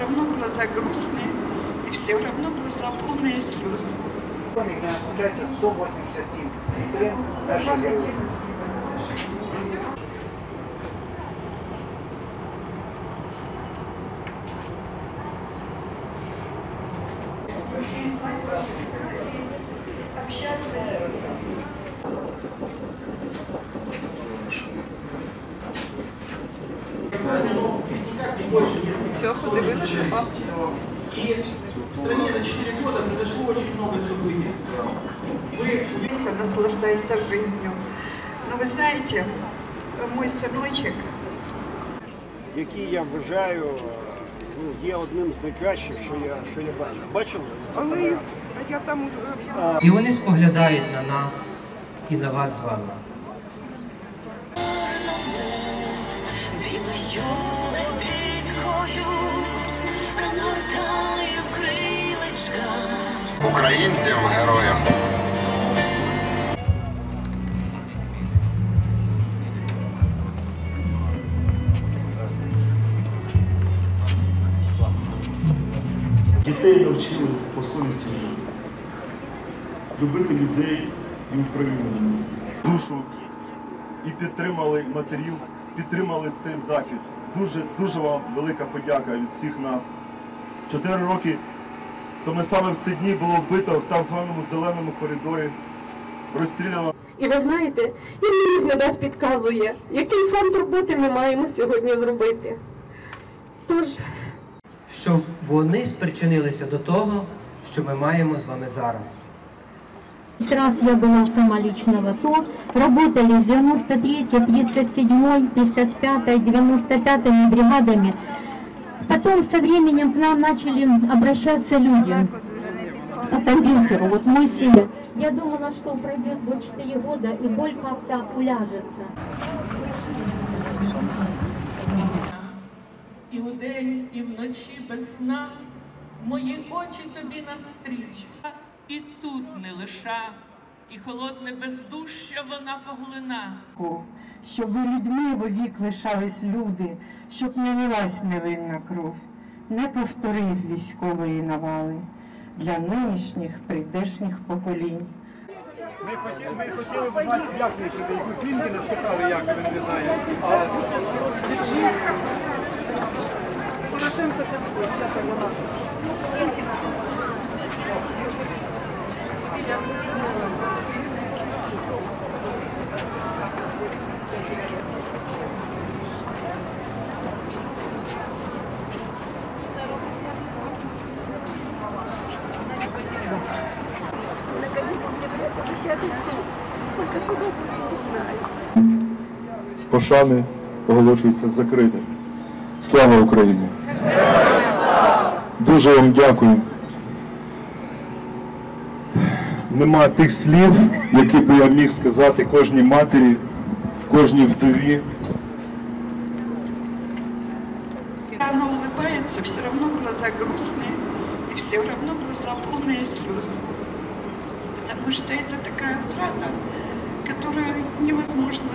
равно глаза грустные, и все равно глаза полные слез. Получається 187 вітрин перших років. Все, подивилися, пап. И в стране за 4 года произошло очень много событий. Вы Весело, наслаждайся жизнью. Но вы знаете, мой сыночек, який я вважаю ну, є одним з найкращих, що я, що я бачив. Бачили? Але я там уже І вони споглядають на нас і на вас з вами. Українцям героям. Дітей навчили по совісті жити, любити людей і Україну, душу і підтримали матерів, підтримали цей захід. Дуже дуже вам велика подяка від всіх нас. Чотири роки тому саме в ці дні було вбито в так званому зеленому коридорі, розстріляно І ви знаєте, і мені з небес підказує, який фронт роботи ми маємо сьогодні зробити. Тож, Що вони спричинилися до того, що ми маємо з вами зараз. Раз я была сама лично в АТО, работали с 93-й, 37-й, 55-й, 95-ми бригадами. Потом со временем к нам начали обращаться люди по компьютеру. Вот мысли. Я думала, что пройдет вот 4 года и боль как-то уляжется. І вдень, і вночі без сна, мої очі тобі навстріч, і тут не лиша, І холодне бездужжя вона поглина. щоб людьми вовік лишались люди, щоб не лилась невинна кров, не повторив військової навали для нинішніх прийдешніх поколінь. Ми хотіли, ми хотіли б знати, як ви сюди, яку клінки не спитали, як ви не знаєте. пошани оголошується закритим. Слава Україні! Дуже вам дякую. Нема тих слів, які би я міг сказати кожній матері, кожній вдові. она улыбается, все равно глаза грустные, и все равно глаза полные слез. Потому что это такая утрата, которую невозможно